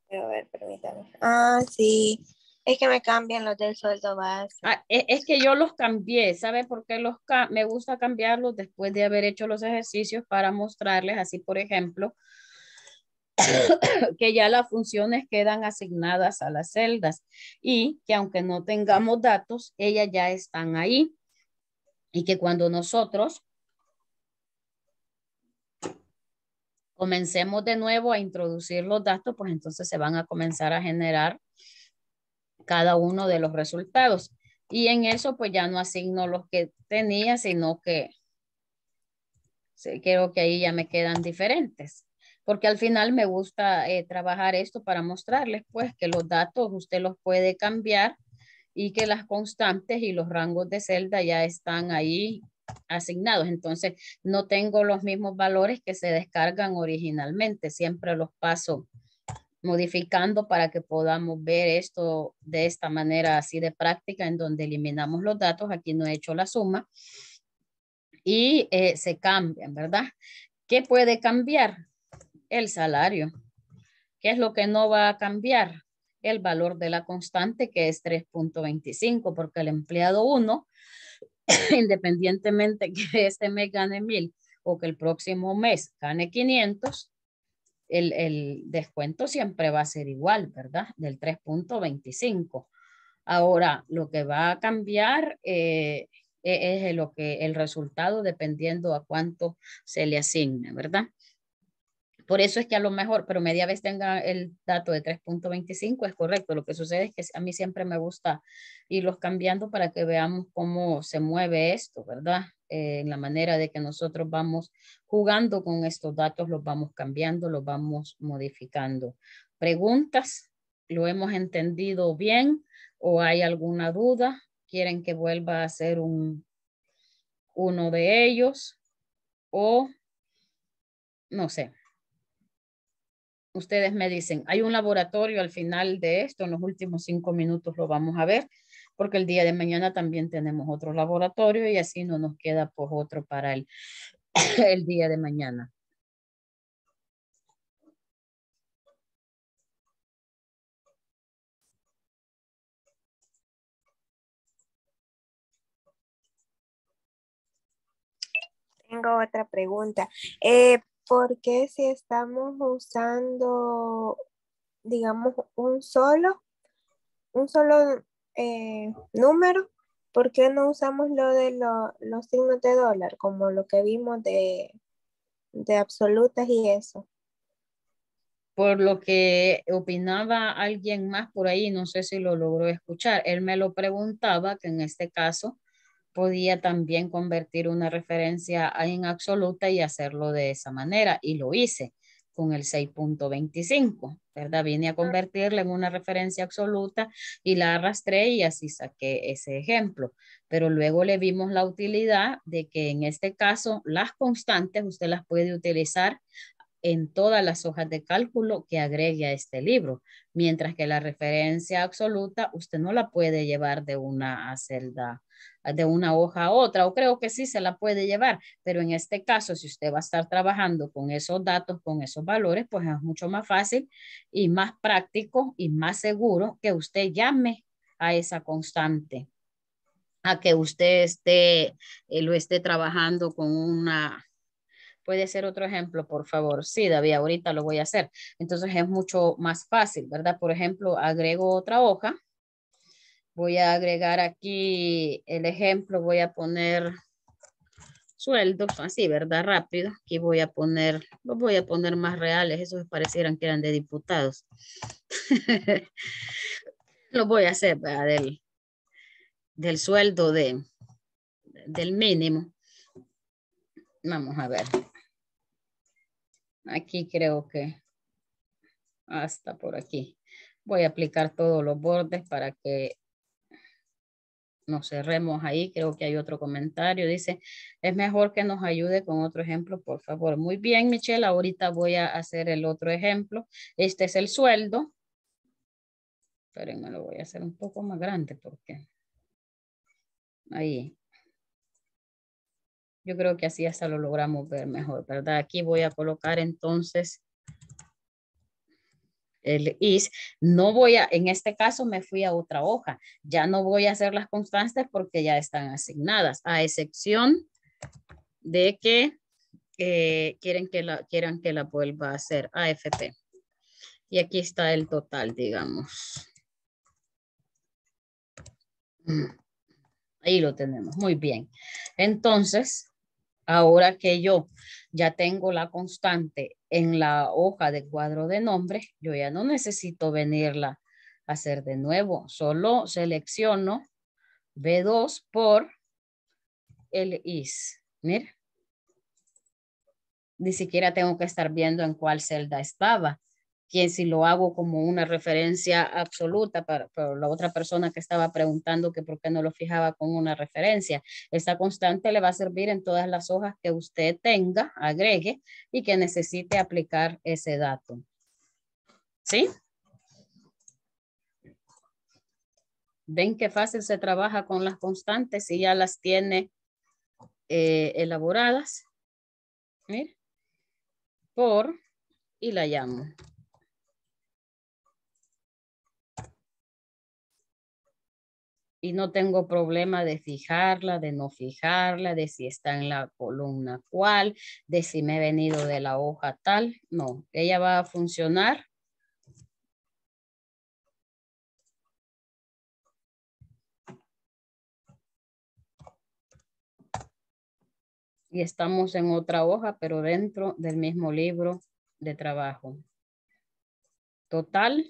A ver, permítame. Ah, sí. Es que me cambian los del sueldo base. Ah, e, es, que yo los cambié, ¿sabe por qué los me gusta cambiarlos después de haber hecho los ejercicios para mostrarles así, por ejemplo, que ya las funciones quedan asignadas a las celdas y que aunque no tengamos datos, ellas ya están ahí y que cuando nosotros comencemos de nuevo a introducir los datos, pues entonces se van a comenzar a generar cada uno de los resultados. Y en eso pues ya no asigno los que tenía, sino que creo que ahí ya me quedan diferentes. Porque al final me gusta eh, trabajar esto para mostrarles pues que los datos usted los puede cambiar y que las constantes y los rangos de celda ya están ahí asignados. Entonces, no tengo los mismos valores que se descargan originalmente. Siempre los paso modificando para que podamos ver esto de esta manera así de práctica en donde eliminamos los datos. Aquí no he hecho la suma y eh, se cambian, ¿verdad? ¿Qué puede cambiar? El salario. ¿Qué es lo que no va a cambiar? El valor de la constante que es 3.25 porque el empleado 1, independientemente que este mes gane 1000 o que el próximo mes gane 500, el, descuento siempre va a ser igual, ¿verdad? Del 3.25. Ahora, lo que va a cambiar eh, e, es lo que, el resultado dependiendo a cuánto se le asigne, ¿verdad? Por eso es que a lo mejor, pero media vez tenga el dato de 3.25, es correcto. Lo que sucede es que a mí siempre me gusta irlos cambiando para que veamos cómo se mueve esto, ¿verdad? Eh, en la manera de que nosotros vamos jugando con estos datos, los vamos cambiando, los vamos modificando. ¿Preguntas? ¿Lo hemos entendido bien o hay alguna duda? ¿Quieren que vuelva a hacer un, uno de ellos? O no sé, ustedes me dicen, hay un laboratorio al final de esto, en los últimos cinco minutos lo vamos a ver, porque el día de mañana también tenemos otro laboratorio y así no nos queda pues otro para el, día de mañana. Tengo otra pregunta. Eh, ¿Por qué si estamos usando, digamos, un solo, un solo eh, número, ¿por qué no usamos lo de los signos de dólar, como lo que vimos de, de absolutas y eso? Por lo que opinaba alguien más por ahí, no sé si lo logró escuchar, él me lo preguntaba que en este caso podía también convertir una referencia en absoluta y hacerlo de esa manera y lo hice con el 6.25, ¿verdad? Vine a convertirla en una referencia absoluta y la arrastré y así saqué ese ejemplo. Pero luego le vimos la utilidad de que en este caso las constantes usted las puede utilizar en todas las hojas de cálculo que agregue a este libro, mientras que la referencia absoluta usted no la puede llevar de una celda de una hoja a otra, o creo que sí se la puede llevar, pero en este caso, si usted va a estar trabajando con esos datos, con esos valores, pues es mucho más fácil y más práctico y más seguro que usted llame a esa constante, a que usted esté, eh, lo esté trabajando con una, puede ser otro ejemplo, por favor. Sí, David, ahorita lo voy a hacer. Entonces es mucho más fácil, ¿verdad? Por ejemplo, agrego otra hoja Voy a agregar aquí el ejemplo, voy a poner sueldos, así, ¿verdad? Rápido. Aquí voy a poner, los voy a poner más reales, esos parecieran que eran de diputados. lo voy a hacer, ¿verdad? Del, del sueldo de, del mínimo. Vamos a ver. Aquí creo que hasta por aquí. Voy a aplicar todos los bordes para que nos cerremos ahí. Creo que hay otro comentario. Dice, es mejor que nos ayude con otro ejemplo, por favor. Muy bien, Michelle. Ahorita voy a hacer el otro ejemplo. Este es el sueldo. Espérenme, lo voy a hacer un poco más grande porque ahí. Yo creo que así hasta lo logramos ver mejor, ¿verdad? Aquí voy a colocar entonces el is, no voy a, en este caso me fui a otra hoja, ya no voy a hacer las constantes porque ya están asignadas, a excepción de que eh, quieren que la, quieran que la vuelva a hacer AFP. Y aquí está el total, digamos. Ahí lo tenemos, muy bien. Entonces, ahora que yo ya tengo la constante en la hoja de cuadro de nombres, yo ya no necesito venirla a hacer de nuevo. Solo selecciono B2 por el is. Mira. Ni siquiera tengo que estar viendo en cuál celda estaba que si lo hago como una referencia absoluta para, la otra persona que estaba preguntando que por qué no lo fijaba con una referencia. Esta constante le va a servir en todas las hojas que usted tenga, agregue y que necesite aplicar ese dato. ¿Sí? ¿Ven qué fácil se trabaja con las constantes si ya las tiene eh, elaboradas? Por y la llamo. Y no tengo problema de fijarla, de no fijarla, de si está en la columna cual, de si me he venido de la hoja tal. No, ella va a funcionar. Y estamos en otra hoja, pero dentro del mismo libro de trabajo. Total,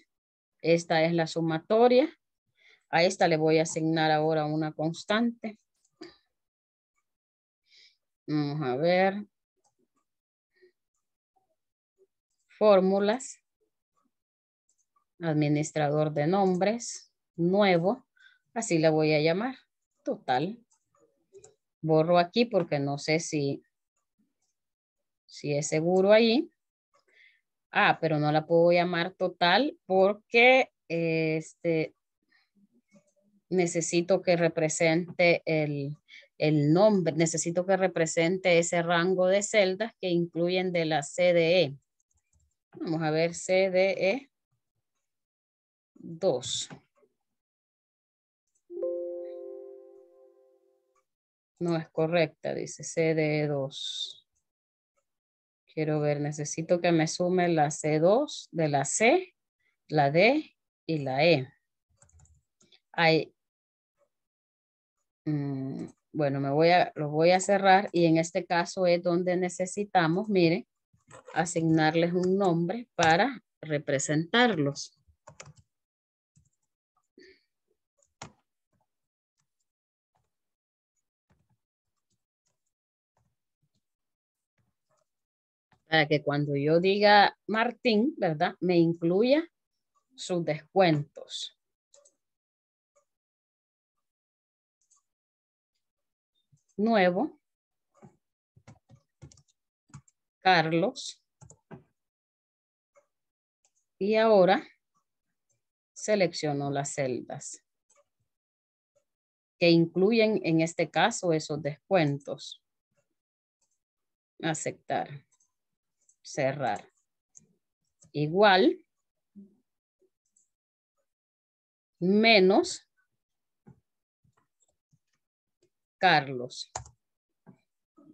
esta es la sumatoria a esta le voy a asignar ahora una constante. Vamos a ver. Fórmulas. Administrador de nombres. Nuevo. Así le voy a llamar. Total. Borro aquí porque no sé si, si es seguro ahí. Ah, pero no la puedo llamar total porque este, necesito que represente el, nombre, necesito que represente ese rango de celdas que incluyen de la CDE. Vamos a ver CDE 2. No es correcta, dice CDE 2. Quiero ver, necesito que me sume la C2 de la C, la D y la E. Ahí, mm, bueno, me voy a, lo voy a cerrar y en este caso es donde necesitamos, miren, asignarles un nombre para representarlos. Para que cuando yo diga Martín, ¿verdad? Me incluya sus descuentos. Nuevo. Carlos. Y ahora selecciono las celdas que incluyen en este caso esos descuentos. Aceptar. Cerrar. Igual. Menos. Carlos.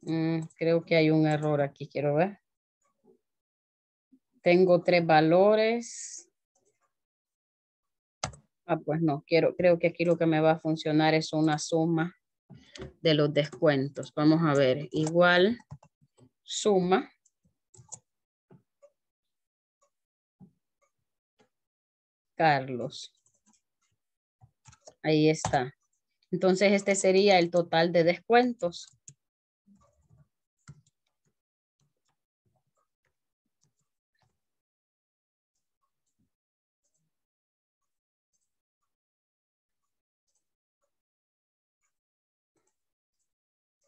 Mm, creo que hay un error aquí, quiero ver. Tengo tres valores. Ah, pues no, quiero, creo que aquí lo que me va a funcionar es una suma de los descuentos. Vamos a ver, igual suma. Carlos. Ahí está. Entonces este sería el total de descuentos.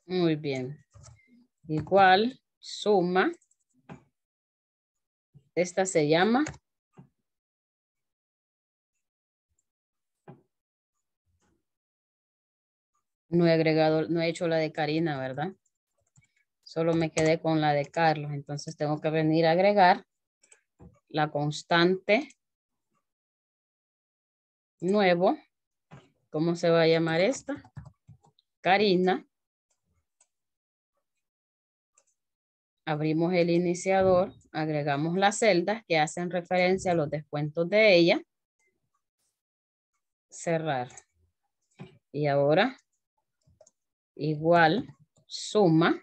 Muy bien. Igual, suma. Esta se llama No he agregado, no he hecho la de Karina, ¿verdad? Solo me quedé con la de Carlos. Entonces tengo que venir a agregar la constante nuevo. ¿Cómo se va a llamar esta? Karina. Abrimos el iniciador, agregamos las celdas que hacen referencia a los descuentos de ella. Cerrar. Y ahora igual suma,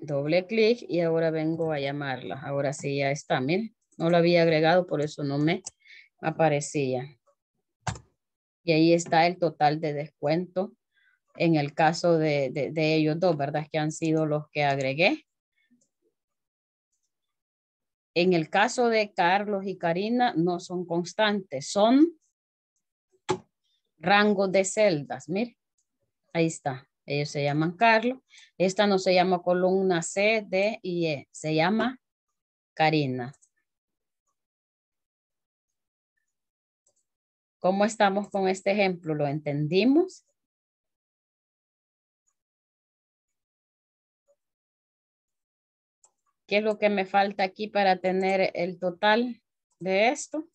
doble clic y ahora vengo a llamarla. Ahora sí ya está, miren, no lo había agregado, por eso no me aparecía. Y ahí está el total de descuento en el caso de, de ellos dos, ¿verdad? Que han sido los que agregué. En el caso de Carlos y Karina no son constantes, son rango de celdas. Mire, ahí está. Ellos se llaman Carlos. Esta no se llama columna C, D y E. Se llama Karina. ¿Cómo estamos con este ejemplo? ¿Lo entendimos? ¿Qué es lo que me falta aquí para tener el total de esto?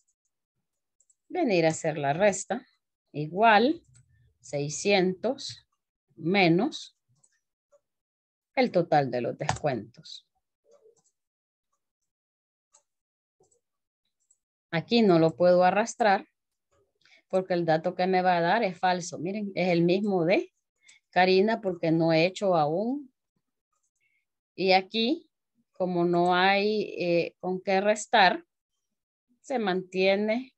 Venir a hacer la resta igual 600 menos el total de los descuentos. Aquí no lo puedo arrastrar porque el dato que me va a dar es falso. Miren, es el mismo de Karina porque no he hecho aún. Y aquí, como no hay eh, con qué restar, se mantiene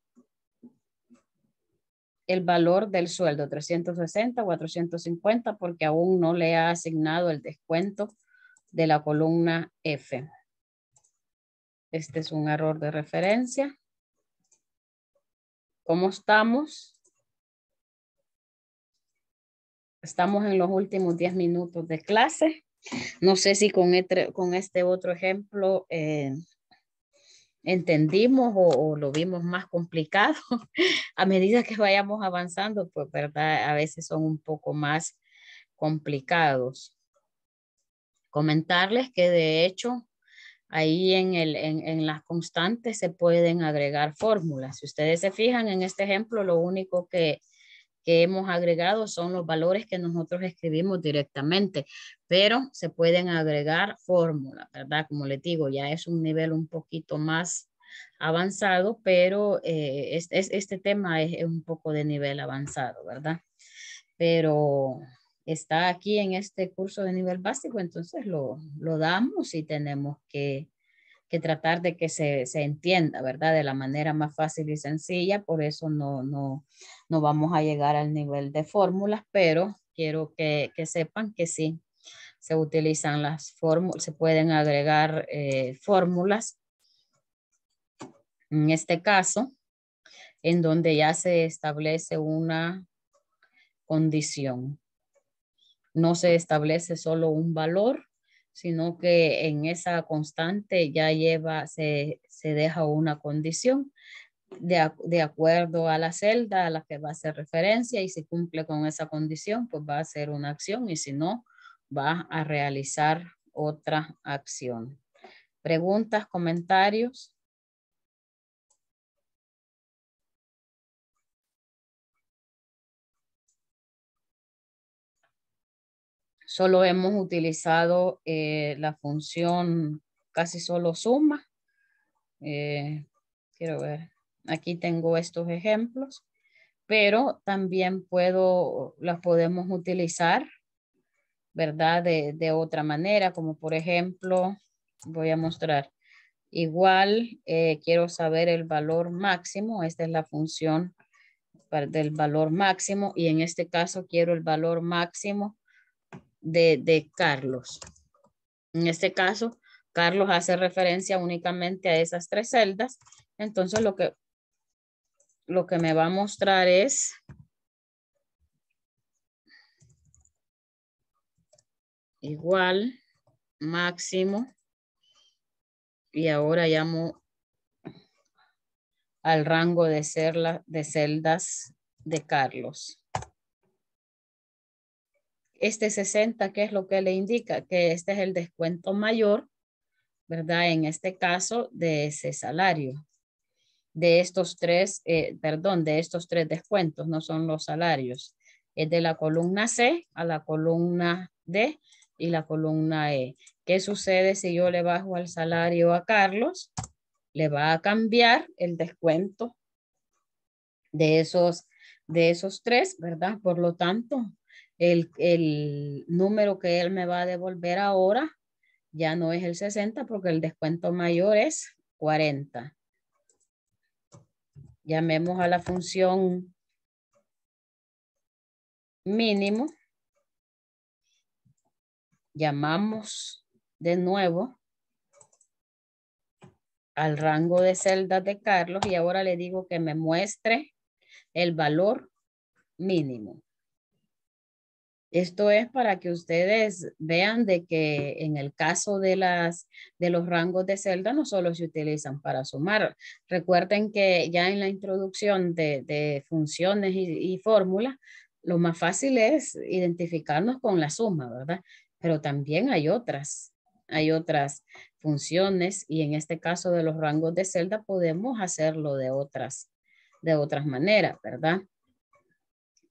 el valor del sueldo, 360, 450, porque aún no le ha asignado el descuento de la columna F. Este es un error de referencia. ¿Cómo estamos? Estamos en los últimos 10 minutos de clase. No sé si con este, otro ejemplo eh, entendimos o, lo vimos más complicado, a medida que vayamos avanzando, pues verdad, a veces son un poco más complicados. Comentarles que de hecho ahí en, el, en, las constantes se pueden agregar fórmulas. Si ustedes se fijan en este ejemplo, lo único que, que hemos agregado son los valores que nosotros escribimos directamente, pero se pueden agregar fórmulas, ¿verdad? Como les digo, ya es un nivel un poquito más avanzado, pero eh, este, tema es, un poco de nivel avanzado, ¿verdad? Pero está aquí en este curso de nivel básico, entonces lo, lo damos y tenemos que, que tratar de que se, se, entienda, ¿verdad? De la manera más fácil y sencilla, por eso no, no, no vamos a llegar al nivel de fórmulas, pero quiero que, que sepan que sí, se utilizan las fórmulas, se pueden agregar eh, fórmulas en este caso, en donde ya se establece una condición. No se establece solo un valor, sino que en esa constante ya lleva, se, deja una condición de, de, acuerdo a la celda a la que va a hacer referencia y si cumple con esa condición, pues va a hacer una acción y si no, va a realizar otra acción. Preguntas, comentarios. Solo hemos utilizado eh, la función casi solo suma. Eh, quiero ver, aquí tengo estos ejemplos, pero también puedo, las podemos utilizar, ¿verdad? De, otra manera, como por ejemplo, voy a mostrar, igual eh, quiero saber el valor máximo, esta es la función del valor máximo y en este caso quiero el valor máximo de, Carlos. En este caso, Carlos hace referencia únicamente a esas tres celdas. Entonces, lo que, lo que me va a mostrar es igual máximo y ahora llamo al rango de, de celdas de Carlos este 60, ¿qué es lo que le indica? Que este es el descuento mayor, ¿verdad? En este caso, de ese salario. De estos tres, eh, perdón, de estos tres descuentos, no son los salarios. Es de la columna C a la columna D y la columna E. ¿Qué sucede si yo le bajo el salario a Carlos? Le va a cambiar el descuento de esos, de esos tres, ¿verdad? Por lo tanto, el, número que él me va a devolver ahora ya no es el 60 porque el descuento mayor es 40. Llamemos a la función mínimo. Llamamos de nuevo al rango de celdas de Carlos y ahora le digo que me muestre el valor mínimo. Esto es para que ustedes vean de que en el caso de, las, de los rangos de celda no solo se utilizan para sumar. Recuerden que ya en la introducción de, funciones y, y fórmulas, lo más fácil es identificarnos con la suma, ¿verdad? Pero también hay otras, hay otras funciones y en este caso de los rangos de celda podemos hacerlo de otras, de otras maneras, ¿verdad?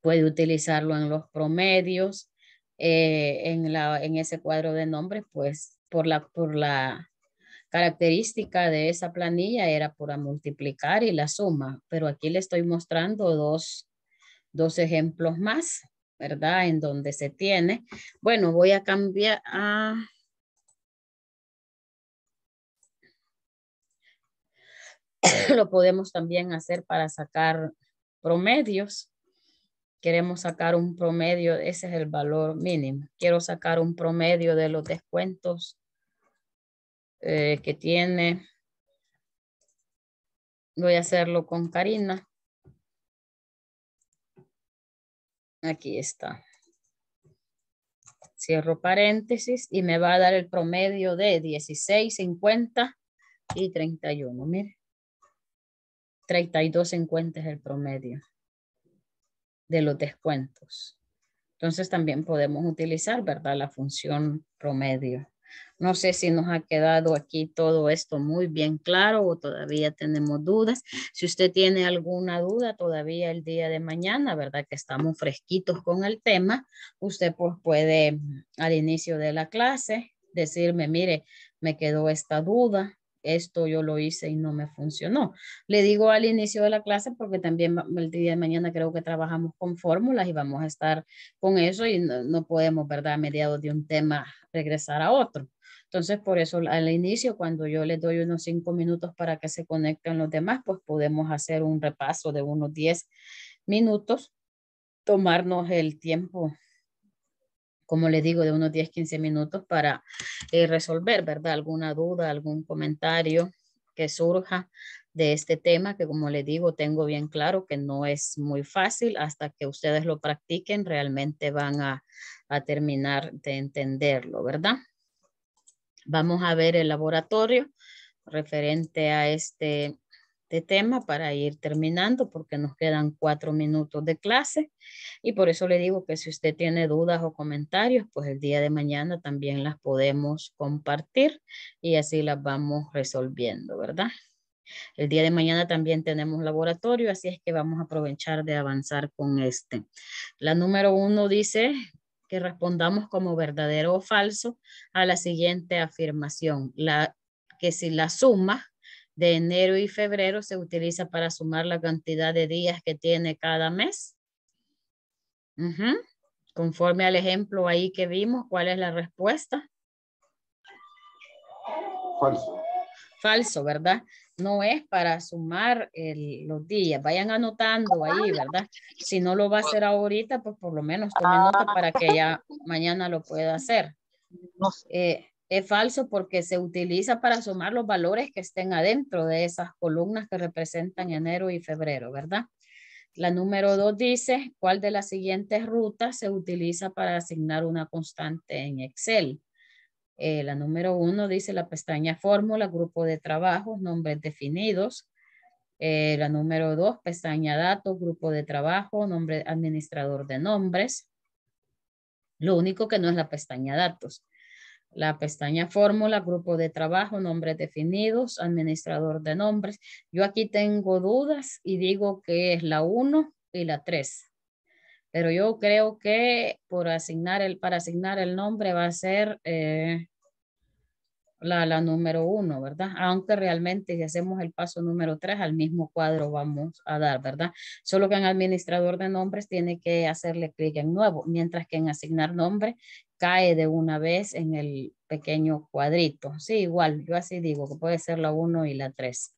Puede utilizarlo en los promedios, eh, en, la, en ese cuadro de nombres, pues por la, por la característica de esa planilla era por multiplicar y la suma, pero aquí le estoy mostrando dos, dos ejemplos más, ¿verdad? En donde se tiene. Bueno, voy a cambiar a... Lo podemos también hacer para sacar promedios queremos sacar un promedio, ese es el valor mínimo. Quiero sacar un promedio de los descuentos eh, que tiene. Voy a hacerlo con Karina. Aquí está. Cierro paréntesis y me va a dar el promedio de 16, 50 y 31. Mire. 32.50 es el promedio de los descuentos. Entonces también podemos utilizar, ¿verdad? La función promedio. No sé si nos ha quedado aquí todo esto muy bien claro o todavía tenemos dudas. Si usted tiene alguna duda todavía el día de mañana, ¿verdad? Que estamos fresquitos con el tema, usted pues puede al inicio de la clase decirme, mire, me quedó esta duda, esto yo lo hice y no me funcionó. Le digo al inicio de la clase porque también el día de mañana creo que trabajamos con fórmulas y vamos a estar con eso y no, no podemos, ¿verdad? A mediados de un tema regresar a otro. Entonces, por eso al inicio, cuando yo les doy unos cinco minutos para que se conecten los demás, pues podemos hacer un repaso de unos diez minutos, tomarnos el tiempo, como les digo, de unos 10, 15 minutos para eh, resolver, ¿verdad? Alguna duda, algún comentario que surja de este tema, que como les digo, tengo bien claro que no es muy fácil. Hasta que ustedes lo practiquen, realmente van a, a terminar de entenderlo, ¿verdad? Vamos a ver el laboratorio referente a este, tema para ir terminando porque nos quedan cuatro minutos de clase y por eso le digo que si usted tiene dudas o comentarios, pues el día de mañana también las podemos compartir y así las vamos resolviendo, ¿verdad? El día de mañana también tenemos laboratorio, así es que vamos a aprovechar de avanzar con este. La número uno dice, que respondamos como verdadero o falso a la siguiente afirmación. La, que si la suma de enero y febrero se utiliza para sumar la cantidad de días que tiene cada mes. Conforme al ejemplo ahí que vimos, ¿cuál es la respuesta? Falso. Falso, ¿verdad? no es para sumar los días. Vayan anotando ahí, ¿verdad? Si no lo va a hacer ahorita, pues por lo menos tome nota para que ya mañana lo pueda hacer. Eh, es falso porque se utiliza para sumar los valores que estén adentro de esas columnas que representan enero y febrero, ¿verdad? La número dos dice, ¿cuál de las siguientes rutas se utiliza para asignar una constante en Excel? Eh, la número uno dice la pestaña fórmula, grupo de trabajo, nombres definidos. Eh, la número dos, pestaña datos, grupo de trabajo, nombre administrador de nombres. Lo único que no es la pestaña datos. La pestaña fórmula, grupo de trabajo, nombres definidos, administrador de nombres. Yo aquí tengo dudas y digo que es la uno y la tres. Pero yo creo que por asignar el, para asignar el nombre va a ser eh, la, la, número uno, ¿verdad? Aunque realmente si hacemos el paso número tres, al mismo cuadro vamos a dar, ¿verdad? Solo que en administrador de nombres tiene que hacerle clic en nuevo, mientras que en asignar nombre cae de una vez en el pequeño cuadrito. Sí, igual, yo así digo que puede ser la uno y la tres.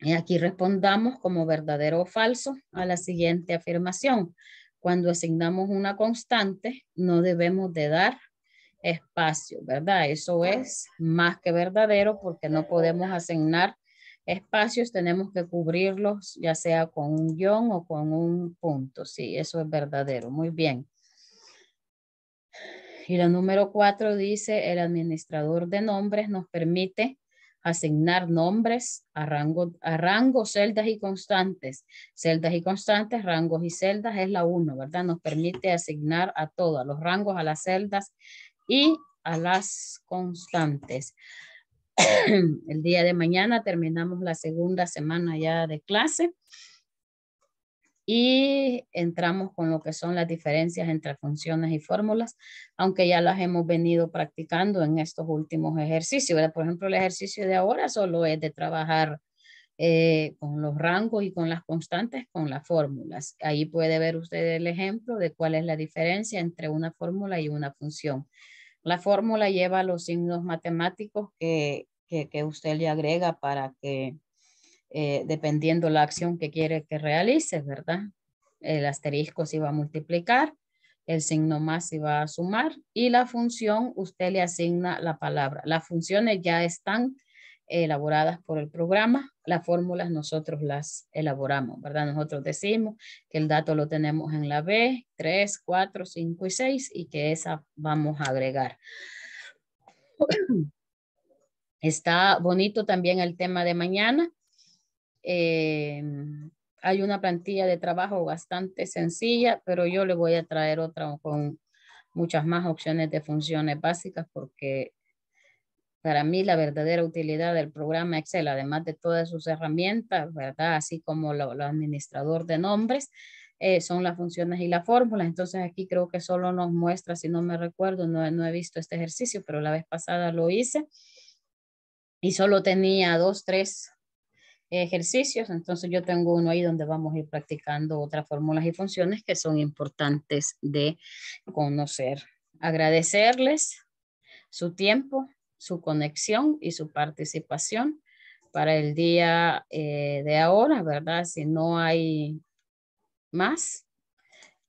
Y aquí respondamos como verdadero o falso a la siguiente afirmación. Cuando asignamos una constante, no debemos de dar espacio, ¿verdad? Eso es más que verdadero porque no podemos asignar espacios, tenemos que cubrirlos ya sea con un guion o con un punto. Sí, eso es verdadero. Muy bien. Y la número cuatro dice, el administrador de nombres nos permite asignar nombres a a rangos, celdas y constantes. Celdas y constantes, rangos y celdas es la uno, ¿verdad? Nos permite asignar a todos, los rangos, a las celdas y a las constantes. El día de mañana terminamos la segunda semana ya de clase y entramos con lo que son las diferencias entre funciones y fórmulas, aunque ya las hemos venido practicando en estos últimos ejercicios. Por ejemplo, el ejercicio de ahora solo es de trabajar eh, con los rangos y con las constantes, con las fórmulas. Ahí puede ver usted el ejemplo de cuál es la diferencia entre una fórmula y una función. La fórmula lleva los signos matemáticos que, que usted le agrega para que eh, dependiendo la acción que quiere que realice, ¿verdad? El asterisco se va a multiplicar, el signo más se va a sumar y la función usted le asigna la palabra. Las funciones ya están elaboradas por el programa, las fórmulas nosotros las elaboramos, ¿verdad? Nosotros decimos que el dato lo tenemos en la B, 3, 4, 5 y 6 y que esa vamos a agregar. Está bonito también el tema de mañana eh, hay una plantilla de trabajo bastante sencilla, pero yo le voy a traer otra con muchas más opciones de funciones básicas porque para mí la verdadera utilidad del programa Excel, además de todas sus herramientas, ¿verdad? Así como lo, administrador de nombres, eh, son las funciones y las fórmulas. Entonces aquí creo que solo nos muestra, si no me recuerdo, no he visto este ejercicio, pero la vez pasada lo hice y solo tenía dos, tres ejercicios, entonces yo tengo uno ahí donde vamos a ir practicando otras fórmulas y funciones que son importantes de conocer. Agradecerles su tiempo, su conexión y su participación para el día eh, de ahora, ¿verdad? Si no hay más,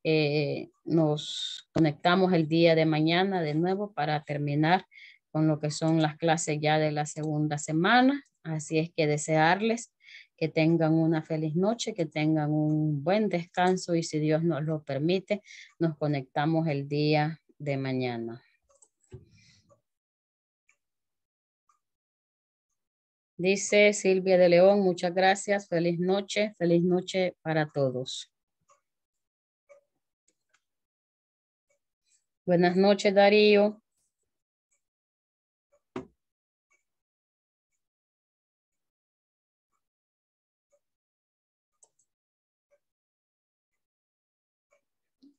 eh, nos conectamos el día de mañana de nuevo para terminar con lo que son las clases ya de la segunda semana. Así es que desearles que tengan una feliz noche, que tengan un buen descanso y si Dios nos lo permite, nos conectamos el día de mañana. Dice Silvia de León, muchas gracias, feliz noche, feliz noche para todos. Buenas noches, Darío.